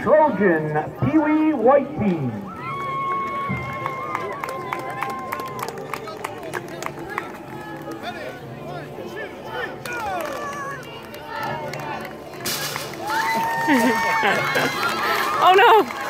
Trojan Pee Wee White Team. oh no!